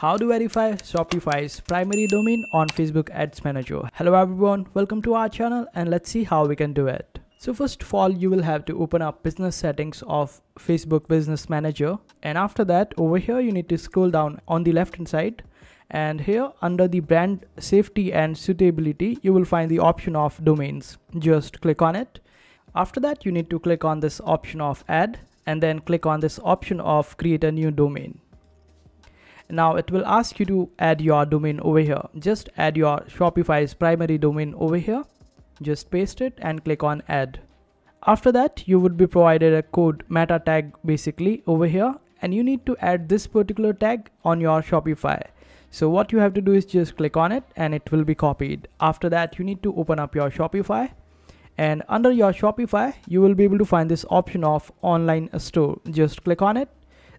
How to verify Shopify's primary domain on Facebook Ads Manager. Hello everyone, welcome to our channel and let's see how we can do it. So first of all, you will have to open up business settings of Facebook Business Manager. And after that, over here, you need to scroll down on the left hand side. And here under the brand safety and suitability, you will find the option of domains. Just click on it. After that, you need to click on this option of add and then click on this option of create a new domain. Now it will ask you to add your domain over here. Just add your Shopify's primary domain over here. Just paste it and click on add. After that, you would be provided a code meta tag basically over here and you need to add this particular tag on your Shopify. So what you have to do is just click on it and it will be copied. After that, you need to open up your Shopify and under your Shopify, you will be able to find this option of online store. Just click on it,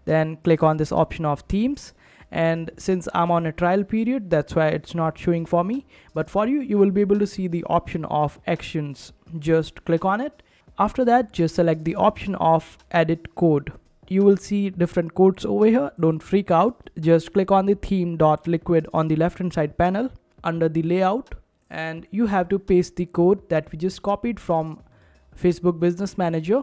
then click on this option of themes and since I'm on a trial period that's why it's not showing for me. But for you you will be able to see the option of actions. Just click on it. After that just select the option of edit code. You will see different codes over here. Don't freak out. Just click on the theme dot liquid on the left hand side panel under the layout. And you have to paste the code that we just copied from Facebook Business Manager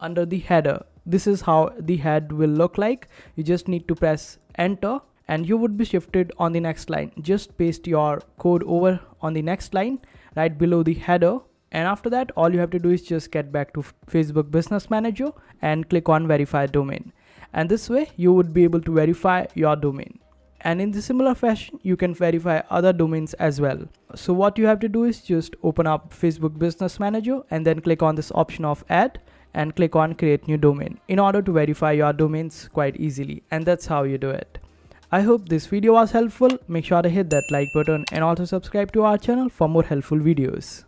under the header. This is how the head will look like. You just need to press enter and you would be shifted on the next line. Just paste your code over on the next line right below the header. And after that all you have to do is just get back to Facebook Business Manager and click on verify domain. And this way you would be able to verify your domain. And in the similar fashion you can verify other domains as well. So what you have to do is just open up Facebook Business Manager and then click on this option of add and click on create new domain in order to verify your domains quite easily. And that's how you do it. I hope this video was helpful. Make sure to hit that like button and also subscribe to our channel for more helpful videos.